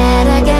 head again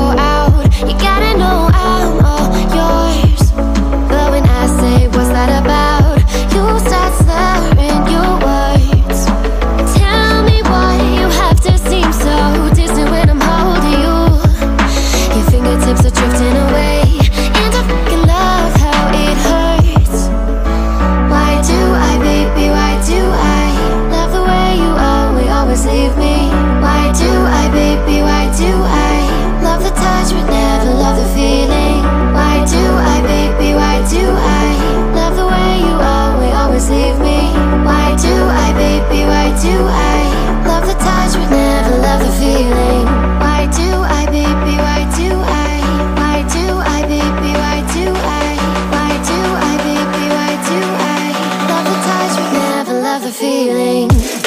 feeling.